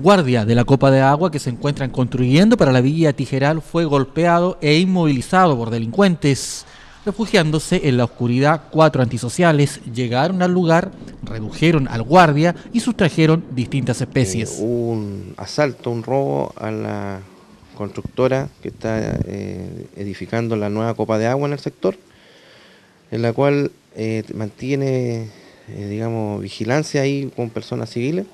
guardia de la copa de agua que se encuentran construyendo para la villa Tijeral fue golpeado e inmovilizado por delincuentes. Refugiándose en la oscuridad, cuatro antisociales llegaron al lugar, redujeron al guardia y sustrajeron distintas especies. Eh, un asalto, un robo a la constructora que está eh, edificando la nueva copa de agua en el sector, en la cual eh, mantiene, digamos, vigilancia ahí con personas civiles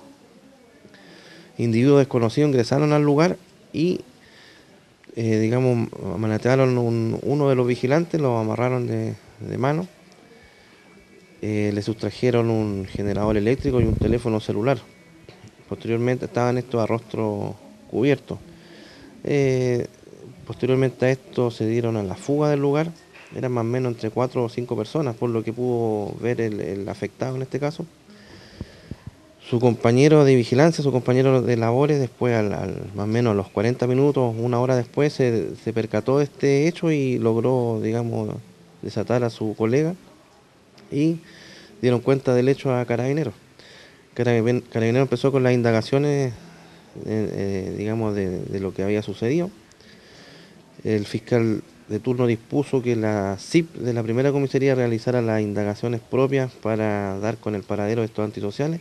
individuos desconocidos ingresaron al lugar y, eh, digamos, manatearon uno de los vigilantes, lo amarraron de, mano, eh, le sustrajeron un generador eléctrico y un teléfono celular. Posteriormente estaban estos a rostro cubierto. Eh, posteriormente a esto se dieron a la fuga del lugar, eran más o menos entre cuatro o cinco personas, por lo que pudo ver el afectado en este caso su compañero de vigilancia, su compañero de labores, después al, más o menos los 40 minutos, una hora después, se, percató de este hecho y logró, digamos, desatar a su colega y dieron cuenta del hecho a Carabineros. Carabineros empezó con las indagaciones, eh, eh, digamos, de, lo que había sucedido. El fiscal de turno dispuso que la CIP de la primera comisaría realizara las indagaciones propias para dar con el paradero de estos antisociales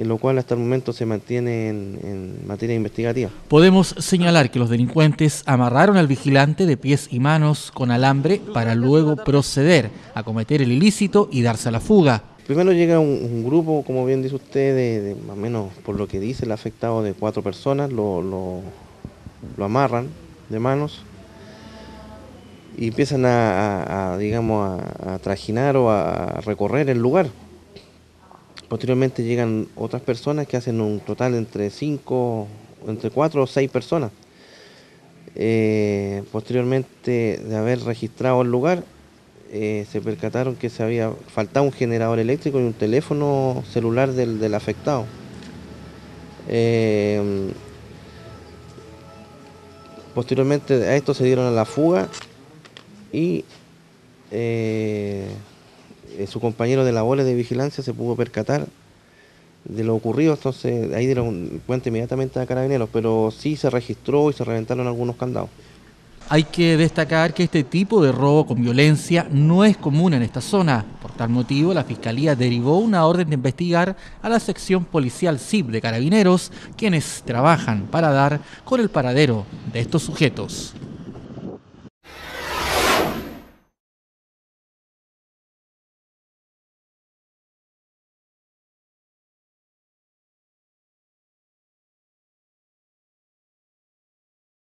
en lo cual hasta el momento se mantiene en, materia investigativa. Podemos señalar que los delincuentes amarraron al vigilante de pies y manos con alambre para luego proceder a cometer el ilícito y darse a la fuga. Primero llega un, grupo, como bien dice usted, de, más o menos por lo que dice el afectado de cuatro personas, lo, lo, amarran de manos y empiezan a, digamos, a, a trajinar o a recorrer el lugar Posteriormente llegan otras personas que hacen un total entre cinco, entre cuatro o seis personas. Eh, posteriormente de haber registrado el lugar, eh, se percataron que se había faltado un generador eléctrico y un teléfono celular del, afectado. Eh, posteriormente a esto se dieron a la fuga y su compañero de labores de vigilancia se pudo percatar de lo ocurrido, entonces ahí dieron cuenta inmediatamente a carabineros, pero sí se registró y se reventaron algunos candados. Hay que destacar que este tipo de robo con violencia no es común en esta zona. Por tal motivo, la Fiscalía derivó una orden de investigar a la sección policial CIP de Carabineros, quienes trabajan para dar con el paradero de estos sujetos.